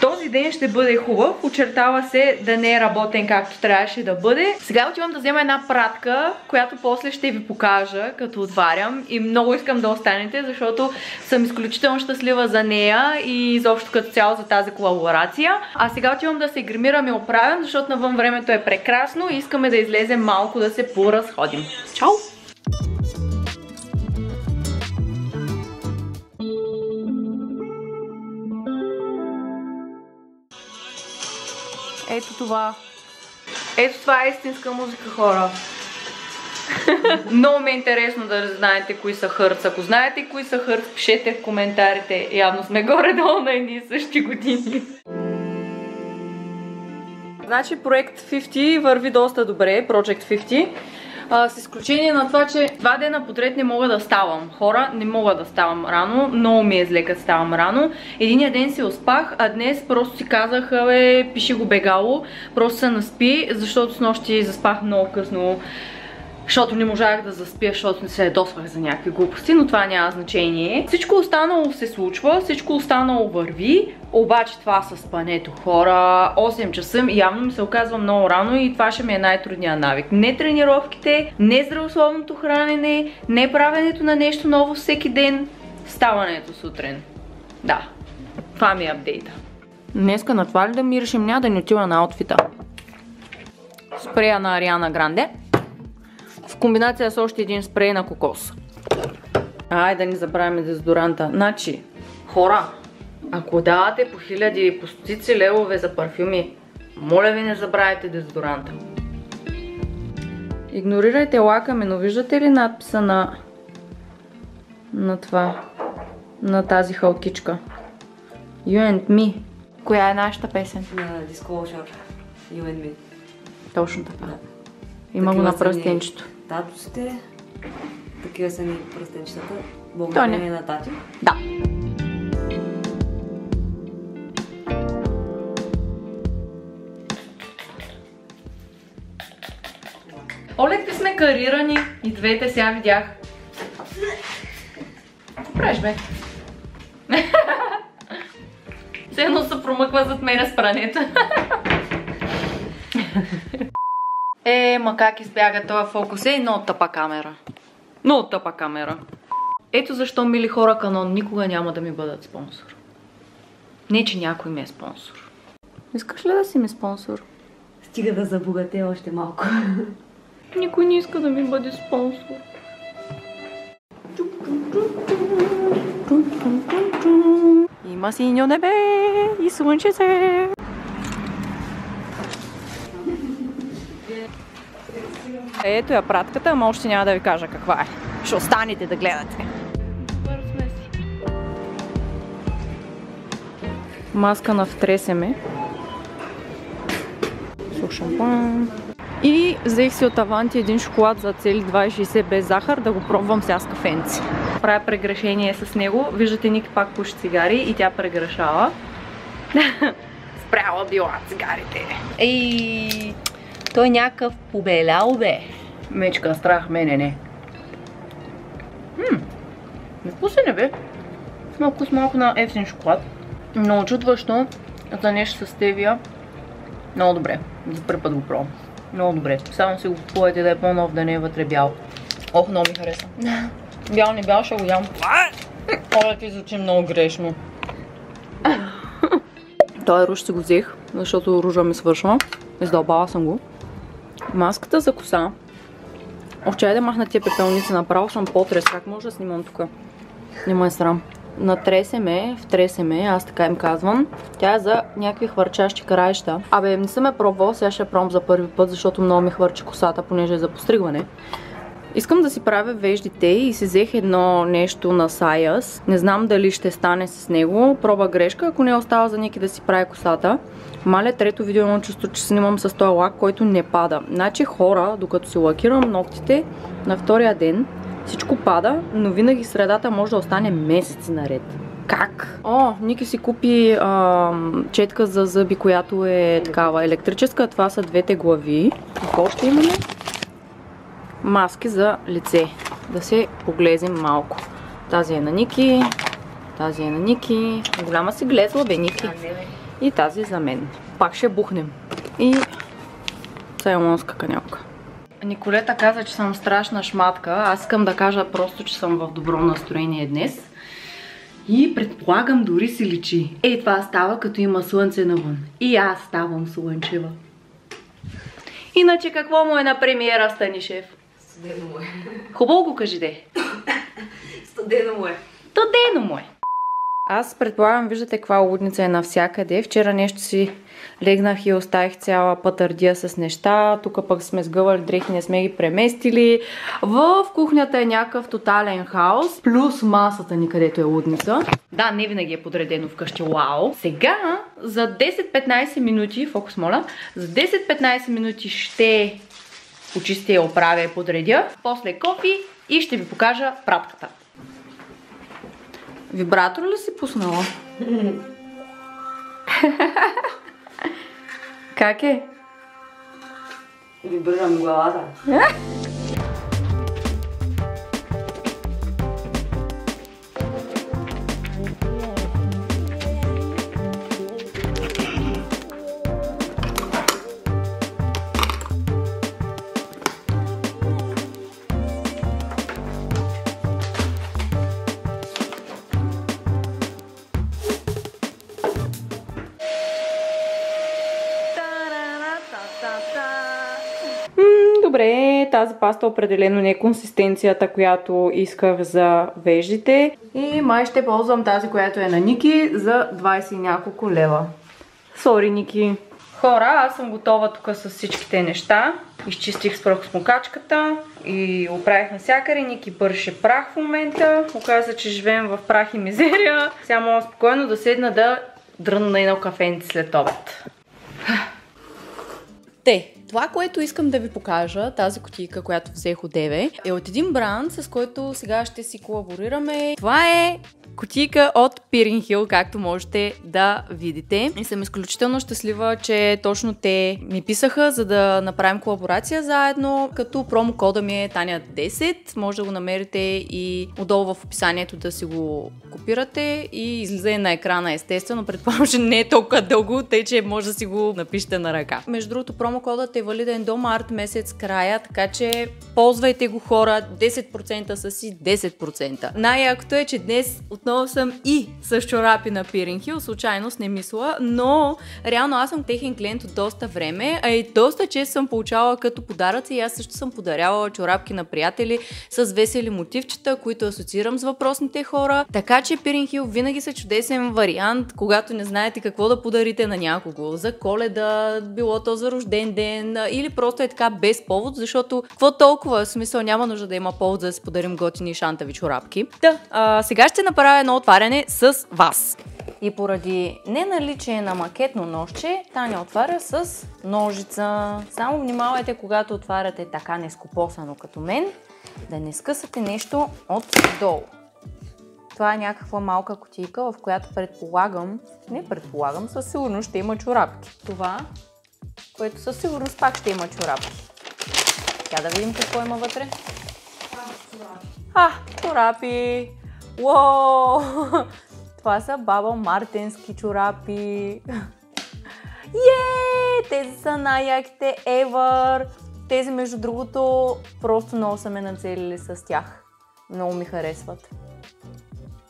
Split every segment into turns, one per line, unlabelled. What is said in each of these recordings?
Този ден ще бъде хубав. Очертава се да не е работен както трябваше да бъде. Сега отивам да взема една пратка, която после ще ви покажа, като отварям. И много искам да останете, защото съм изключително щастлива за нея и изобщо като цяло за тази колаборация. А сега отивам да се гримирам и оправям, защото навън времето е прекрасно и искаме да излезем малко да се поразходим. Чао! Ето това. Ето това е истинска музика, хора. Много ми е интересно да знаете кои са хърц. Ако знаете кои са хърц, пишете в коментарите. Явно сме горе-долу на едни и същи години. Значи проект 50 върви доста добре, Project 50. С изключение на това, че два дена подред не мога да ставам. Хора, не мога да ставам рано. Много ми е зле, като ставам рано. Единия ден си успах, а днес просто си казах, бе, пиши го бегало. Просто се наспи, защото с нощи заспах много късно защото не можах да заспя, защото не се ядосвах за някакви глупости, но това няма значение. Всичко останало се случва, всичко останало върви, обаче това с спането хора, 8 часа явно ми се оказва много рано и това ще ми е най-трудният навик. Не тренировките, не здравословното хранене, не правенето на нещо ново всеки ден, ставането сутрин. Да, това ми е апдейта. Днеска на това ли да миришем няма да ни отива на аутфита. Спрея на Ариана Гранде в комбинация с още един спрей на кокос. Ай, да не забравяме дезодоранта. Значи, хора, ако давате по хиляди и по стотици левове за парфюми, моля ви не забравяйте дезодоранта. Игнорирайте лака ми, но виждате ли надписа на на това, на тази халкичка? You and me. Коя е нашата песен?
На Disclosure. You and me.
Точно така.
Да.
Има го на пръстенчето.
Татусите. Такива са ни пръстенчетата. Благодарение на тати.
Да. Олекте сме карирани и двете сега видях. Правиш, бе? Все едно се промъква зад мене с прането. Е, ма как избяга този фокус? Е, много тъпа камера. Много тъпа камера. Ето защо, мили хора, Канон никога няма да ми бъдат спонсор. Не, че някой ми е спонсор. Искаш ли да си ми спонсор?
Стига да забогате още малко.
Никой не иска да ми бъде спонсор. Има синьо небе и слънчеце. Ето я пратката, ама още няма да ви кажа каква е. Ще останете да гледате. Маска на втресеме. Сух шампан. И взех си от Аванти един шоколад за цели 2,60 без захар да го пробвам сега с кафенци. Правя прегрешение с него. Виждате Ники пак пуши цигари и тя прегрешава. Спряла била цигарите. Ей, той е някакъв побелял бе. Мечка, страх, мене не. Ммм, вкусен е бе. Има вкус малко на ефтин шоколад. Много чудващо за нещо с стевия. Много добре. За първи път го пробвам. Много добре. Само си го купувате да е по-нов, да не е вътре бял. Ох, много ми хареса. Бял не бял, ще го ям. Оля ти звучи много грешно. Той руж си го взех, защото ружа ми свършва. Издълбала съм го. Маската за коса. Ох, да махна тия пепелници направо, съм потрес. Как може да снимам тук? Не ме е срам. Натресеме, втресеме, аз така им казвам. Тя е за някакви хвърчащи краища. Абе, не съм я пробвала, сега ще я пробвам за първи път, защото много ми хвърчи косата, понеже е за постригване. Искам да си правя веждите и си взех едно нещо на Саяс. Не знам дали ще стане с него. Проба грешка, ако не е остава за Ники да си прави косата. Маля, трето видео имам чувство, че снимам с този лак, който не пада. Значи хора, докато си лакирам ногтите, на втория ден всичко пада, но винаги средата може да остане месеци наред. Как? О, Ники си купи а, четка за зъби, която е такава електрическа. Това са двете глави. Какво още имаме? Маски за лице. Да се поглезим малко. Тази е на Ники. Тази е на Ники. Голяма си глезла, бе, Ники. И тази за мен. Пак ще бухнем. И сайлонска канялка. Николета каза, че съм страшна шматка. Аз искам да кажа просто, че съм в добро настроение днес. И предполагам дори си личи. Е, това става като има слънце навън. И аз ставам слънчева. Иначе какво му е на премиера Станишев?
Студено му е.
Хубаво го кажи де.
Студено му е.
Студено му е. Аз предполагам, виждате каква лудница е навсякъде. Вчера нещо си легнах и оставих цяла пътърдия с неща. Тук пък сме сгъвали дрехи, не сме ги преместили. В кухнята е някакъв тотален хаос. Плюс масата ни, където е лудница. Да, не винаги е подредено вкъщи. Вау! Сега за 10-15 минути, фокус моля, за 10-15 минути ще почистя, я оправя и подредя. После кофи и ще ви покажа пратката. Вибратор ли си пуснала? как е?
Вибрирам главата.
тази паста определено не е консистенцията, която исках за веждите. И май ще ползвам тази, която е на Ники за 20 и няколко лева. Сори, Ники. Хора, аз съм готова тук с всичките неща. Изчистих с прахосмокачката и оправих навсякъде. Ники бърше прах в момента. Оказа, че живеем в прах и мизерия. Сега мога спокойно да седна да дрънна на едно кафенце след обед. Те, това, което искам да ви покажа, тази кутийка, която взех от Деве, е от един бранд, с който сега ще си колаборираме. Това е кутийка от Пирин Хил, както можете да видите. И съм изключително щастлива, че точно те ми писаха, за да направим колаборация заедно, като промокода ми е Таня10. Може да го намерите и отдолу в описанието да си го копирате и излиза и на екрана естествено. Предполагам, че не е толкова дълго, тъй че може да си го напишете на ръка. Между другото, промокодът е валиден до март месец края, така че ползвайте го хора, 10% са си 10%. Най-якото е, че днес отново съм и с чорапи на Пирин Хил, случайност не мисля, но реално аз съм техен клиент от доста време, а и доста често съм получавала като подаръци и аз също съм подарявала чорапки на приятели с весели мотивчета, които асоциирам с въпросните хора. Така че Пирин Хил винаги са чудесен вариант, когато не знаете какво да подарите на някого. За коледа, било то за рожден ден или просто е така без повод, защото какво толкова смисъл няма нужда да има повод за да си подарим готини шантави чорапки. Да, а, сега ще направя едно отваряне с вас. И поради неналичие на макетно ножче, Таня отваря с ножица. Само внимавайте, когато отваряте така нескопосано като мен, да не скъсате нещо от долу. Това е някаква малка кутийка, в която предполагам, не предполагам, със сигурност ще има чорапки. Това, което със сигурност пак ще има чорапки. Тя да видим какво има вътре. А, чорапи! Уоу! Това са баба Мартински чорапи. Е, тези са най-яките ever. Тези, между другото, просто много са ме нацелили с тях. Много ми харесват.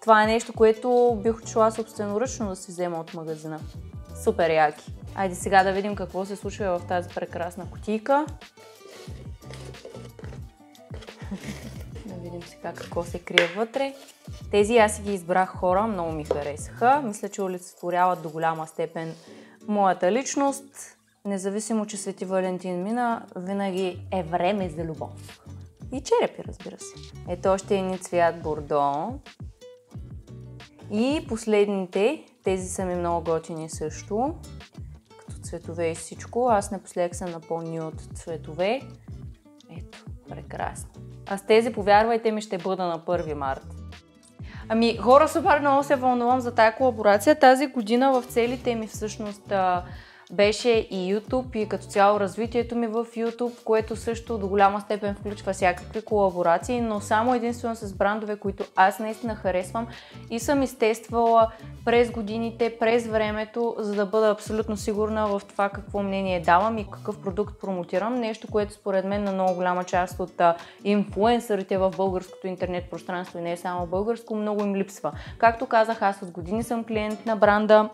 Това е нещо, което бих отшла собственоръчно да си взема от магазина. Супер яки. Айде сега да видим какво се случва в тази прекрасна кутийка. Видим сега какво се крие вътре. Тези аз си ги избрах хора, много ми харесаха. Мисля, че олицетворяват до голяма степен моята личност. Независимо, че Свети Валентин мина, винаги е време за любов. И черепи, разбира се. Ето още един цвят бордо. И последните, тези са ми много готини също, като цветове и всичко. Аз напоследък съм напълнил от цветове. Ето, прекрасно. А с тези, повярвайте ми, ще бъда на 1 март. Ами, хора, супер много се вълнувам за тази колаборация. Тази година в целите ми всъщност беше и YouTube и като цяло развитието ми в YouTube, което също до голяма степен включва всякакви колаборации, но само единствено с брандове, които аз наистина харесвам и съм изтествала през годините, през времето, за да бъда абсолютно сигурна в това какво мнение давам и какъв продукт промотирам. Нещо, което според мен на много голяма част от инфлуенсърите в българското интернет пространство и не е само българско, много им липсва. Както казах, аз от години съм клиент на бранда,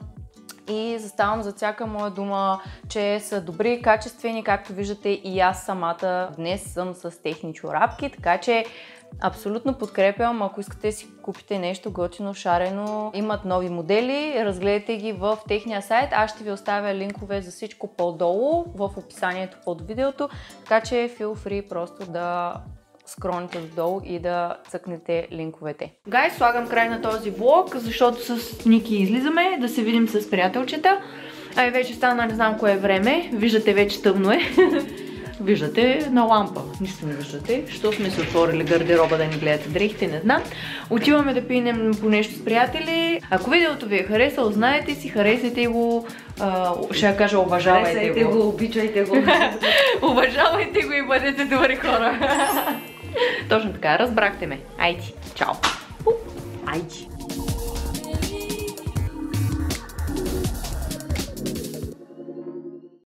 и заставам за всяка моя дума, че са добри, качествени, както виждате и аз самата днес съм с техни чорапки, така че Абсолютно подкрепям, ако искате си купите нещо готино, шарено, имат нови модели, разгледайте ги в техния сайт. Аз ще ви оставя линкове за всичко по-долу в описанието под видеото, така че feel free просто да скроните долу и да цъкнете линковете. Гай, слагам край на този влог, защото с Ники излизаме да се видим с приятелчета. Ай, вече стана не знам кое е време. Виждате, вече тъмно е. виждате на лампа. Нищо не виждате. Що сме се отворили гардероба да ни гледате дрехите, не знам. Отиваме да пинем по нещо с приятели. Ако видеото ви е харесало, знаете си, харесайте го. Ще я кажа, уважавайте
Харесайте
го.
го, обичайте го.
уважавайте го и бъдете добри хора. Точно така, разбрахте ме. Айди, чао.
Айди.